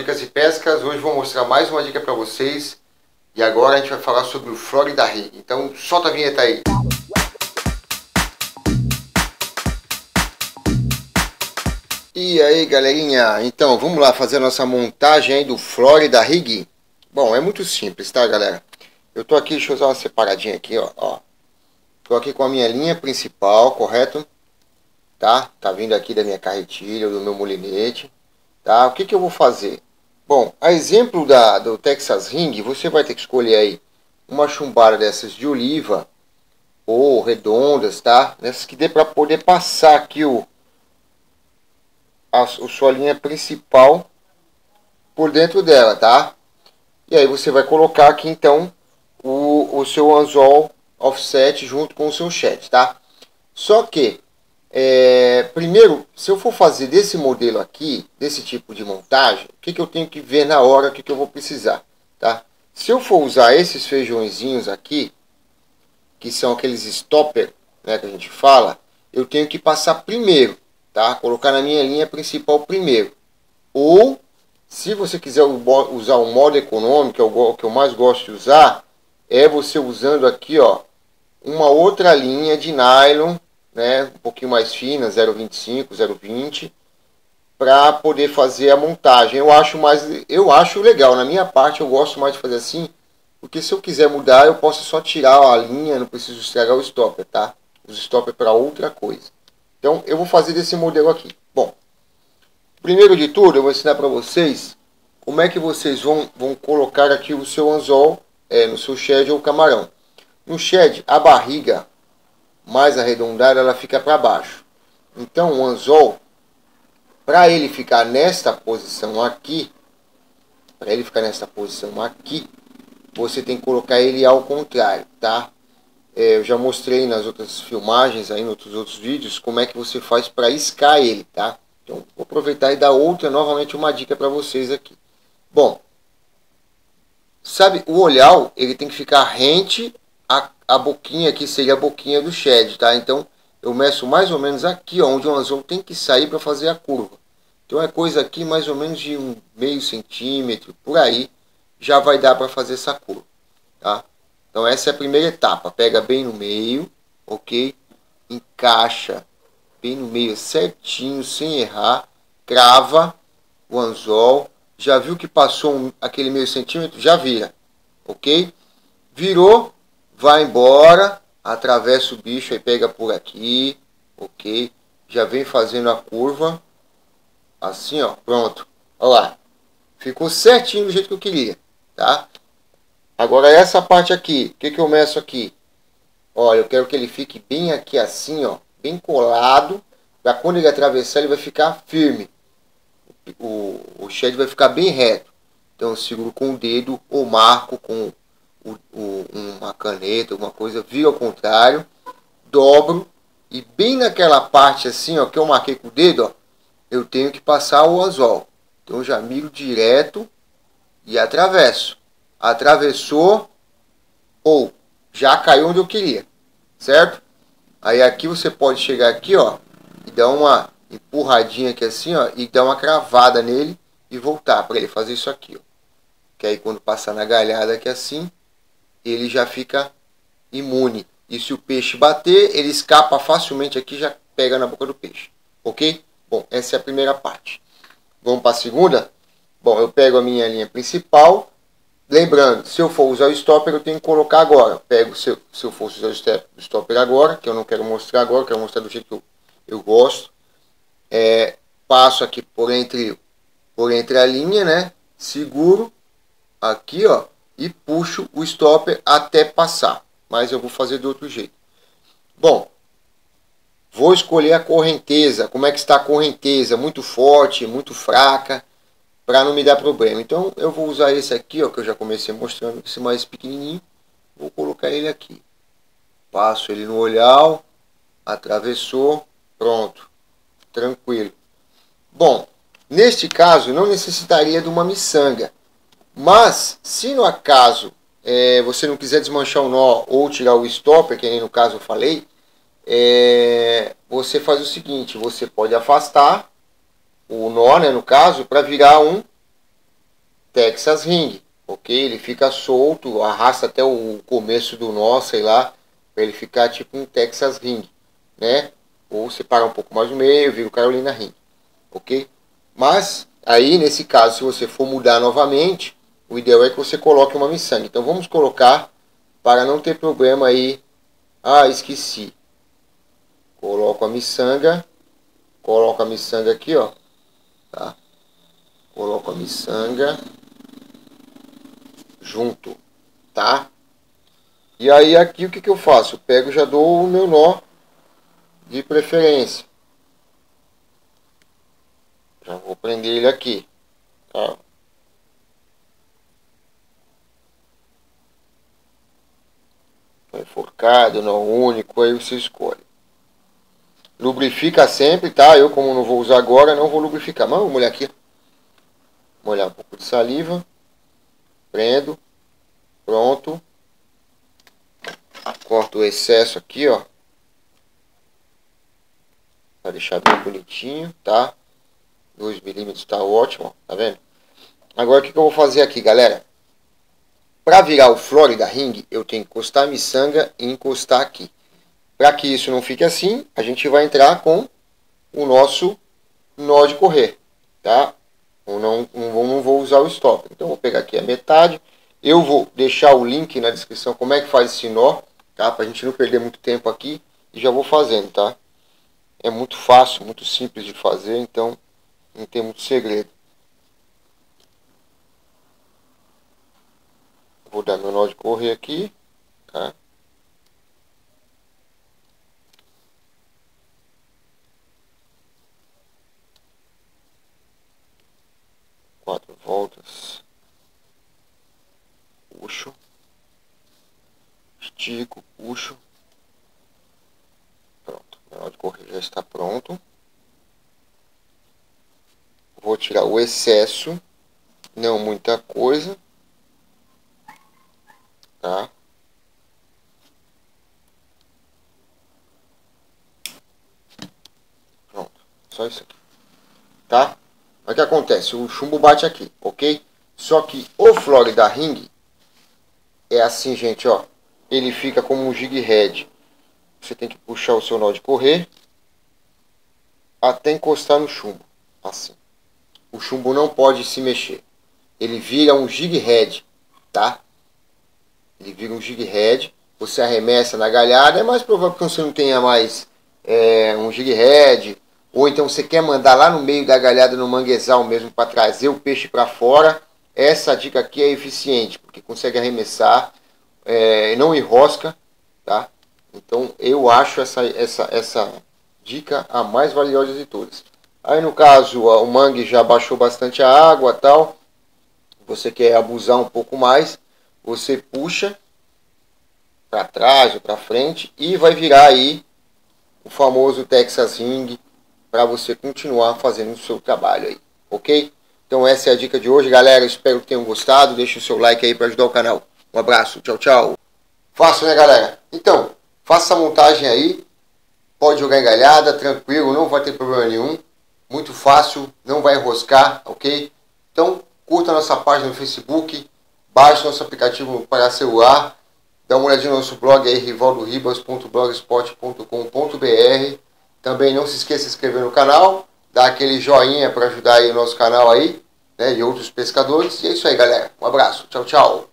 Dicas e Pescas. Hoje vou mostrar mais uma dica para vocês. E agora a gente vai falar sobre o Florida Rig. Então solta a vinheta aí. E aí galerinha, então vamos lá fazer a nossa montagem aí do Florida Rig. Bom, é muito simples, tá galera? Eu tô aqui, deixa eu usar uma separadinha aqui, ó, ó. Tô aqui com a minha linha principal, correto? Tá? Tá vindo aqui da minha carretilha, do meu molinete. Tá? O que, que eu vou fazer? Bom, a exemplo da, do Texas Ring, você vai ter que escolher aí uma chumbada dessas de oliva ou redondas, tá? Nessas que dê para poder passar aqui o a, a sua linha principal por dentro dela, tá? E aí você vai colocar aqui então o, o seu anzol offset junto com o seu chat, tá? Só que é, primeiro, se eu for fazer desse modelo aqui, desse tipo de montagem, o que, que eu tenho que ver na hora, o que, que eu vou precisar, tá? Se eu for usar esses feijõezinhos aqui, que são aqueles stopper, né, que a gente fala, eu tenho que passar primeiro, tá? Colocar na minha linha principal primeiro. Ou, se você quiser usar o modo econômico, que é o que eu mais gosto de usar, é você usando aqui, ó, uma outra linha de nylon né, um pouquinho mais fina, 0,25, 0,20, para poder fazer a montagem. Eu acho mais, eu acho legal. Na minha parte, eu gosto mais de fazer assim, porque se eu quiser mudar, eu posso só tirar a linha, não preciso estragar o stopper, tá? Os stopper para outra coisa. Então, eu vou fazer desse modelo aqui. Bom, primeiro de tudo, eu vou ensinar para vocês como é que vocês vão, vão colocar aqui o seu anzol é, no seu shed ou camarão. No shed, a barriga mais arredondada, ela fica para baixo. Então, o anzol, para ele ficar nesta posição aqui, para ele ficar nesta posição aqui, você tem que colocar ele ao contrário, tá? É, eu já mostrei nas outras filmagens, aí nos outros vídeos, como é que você faz para iscar ele, tá? Então, vou aproveitar e dar outra, novamente, uma dica para vocês aqui. Bom, sabe, o olhal, ele tem que ficar rente a a boquinha aqui seria a boquinha do shed, tá? Então eu meço mais ou menos aqui, ó, onde o anzol tem que sair para fazer a curva. Então é coisa aqui mais ou menos de um meio centímetro, por aí, já vai dar para fazer essa curva, tá? Então essa é a primeira etapa, pega bem no meio, ok? Encaixa bem no meio certinho, sem errar, crava o anzol, já viu que passou um, aquele meio centímetro? Já vira, ok? Virou, vai embora, atravessa o bicho e pega por aqui, ok? Já vem fazendo a curva, assim ó, pronto, olha lá, ficou certinho do jeito que eu queria, tá? Agora essa parte aqui, o que, que eu meço aqui? Olha, eu quero que ele fique bem aqui assim, ó, bem colado, para quando ele atravessar ele vai ficar firme. O, o shed vai ficar bem reto. Então eu seguro com o dedo ou marco com o, o, uma caneta, alguma coisa, viro ao contrário, dobro e bem naquela parte assim, ó, que eu marquei com o dedo, ó, eu tenho que passar o anzol. Então já miro direto e atravesso. Atravessou ou já caiu onde eu queria, certo? Aí aqui você pode chegar aqui, ó, e dar uma empurradinha aqui assim, ó, e dar uma cravada nele e voltar para ele fazer isso aqui, ó. Que aí quando passar na galhada aqui assim, ele já fica imune. E se o peixe bater, ele escapa facilmente aqui já pega na boca do peixe. Ok? Bom, essa é a primeira parte. Vamos para a segunda? Bom, eu pego a minha linha principal. Lembrando, se eu for usar o stopper, eu tenho que colocar agora. Pego, se eu, se eu fosse usar o stopper agora, que eu não quero mostrar agora, quero mostrar do jeito que eu, eu gosto. É, passo aqui por entre, por entre a linha, né? Seguro aqui, ó e puxo o stopper até passar. Mas eu vou fazer do outro jeito. Bom, vou escolher a correnteza. Como é que está a correnteza? Muito forte, muito fraca, para não me dar problema. Então eu vou usar esse aqui, ó, que eu já comecei mostrando, esse mais pequenininho. Vou colocar ele aqui. Passo ele no olhal, atravessou, pronto, tranquilo. Bom, neste caso não necessitaria de uma miçanga. Mas, se no acaso é, você não quiser desmanchar o nó ou tirar o stopper, que nem no caso eu falei, é, você faz o seguinte, você pode afastar, o nó, né, no caso, para virar um Texas Ring, ok? Ele fica solto, arrasta até o começo do nó, sei lá, para ele ficar tipo um Texas Ring, né? Ou separa um pouco mais no meio, vira o Carolina Ring, ok? Mas aí, nesse caso, se você for mudar novamente, o ideal é que você coloque uma miçanga. Então vamos colocar para não ter problema aí. Ah, esqueci. Coloco a miçanga, coloco a miçanga aqui, ó, tá? Coloco a miçanga junto, tá? E aí aqui o que, que eu faço? Eu pego já dou o meu nó de preferência. Já vou prender ele aqui, tá? É forcado, não único, aí você escolhe. Lubrifica sempre, tá? Eu como não vou usar agora, não vou lubrificar. Mas vou molhar aqui. Molhar um pouco de saliva. Prendo. Pronto. Corto o excesso aqui, ó. Pra deixar bem bonitinho, tá? 2 milímetros tá ótimo, ó, tá vendo? Agora o que, que eu vou fazer aqui, galera? Para virar o Florida Ring, eu tenho que encostar a miçanga e encostar aqui. Para que isso não fique assim, a gente vai entrar com o nosso nó de correr, tá? Eu não, não, vou, não vou usar o stop. Então, vou pegar aqui a metade. Eu vou deixar o link na descrição como é que faz esse nó, tá? Para a gente não perder muito tempo aqui. E já vou fazendo, tá? É muito fácil, muito simples de fazer, então não tem muito segredo. Vou dar meu nó de correr aqui, tá? quatro voltas, puxo, estico, puxo, pronto, o de correr já está pronto. Vou tirar o excesso, não muita coisa, tá? Pronto, só isso aqui, tá? o que acontece? O chumbo bate aqui, ok? Só que o Florida Ring é assim, gente, ó. Ele fica como um jig head. Você tem que puxar o seu nó de correr até encostar no chumbo, assim. O chumbo não pode se mexer. Ele vira um jig head, tá? Ele vira um jig head. Você arremessa na galhada. É mais provável que você não tenha mais é, um jig head ou então você quer mandar lá no meio da galhada no manguezal mesmo para trazer o peixe para fora, essa dica aqui é eficiente, porque consegue arremessar, é, não enrosca, tá? Então eu acho essa, essa, essa dica a mais valiosa de todas. Aí no caso o mangue já baixou bastante a água tal, você quer abusar um pouco mais, você puxa para trás ou para frente e vai virar aí o famoso Texas Ring para você continuar fazendo o seu trabalho aí, ok? Então essa é a dica de hoje, galera. Espero que tenham gostado. Deixe o seu like aí para ajudar o canal. Um abraço, tchau, tchau. Fácil, né, galera? Então, faça a montagem aí. Pode jogar engalhada, tranquilo, não vai ter problema nenhum. Muito fácil, não vai enroscar, ok? Então, curta nossa página no Facebook, baixe nosso aplicativo para celular, dá uma olhadinha no nosso blog aí, rivaldoribas.blogspot.com.br também não se esqueça de se inscrever no canal, dar aquele joinha para ajudar aí o nosso canal aí, né, e outros pescadores. E é isso aí, galera. Um abraço. Tchau, tchau.